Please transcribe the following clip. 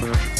Thanks.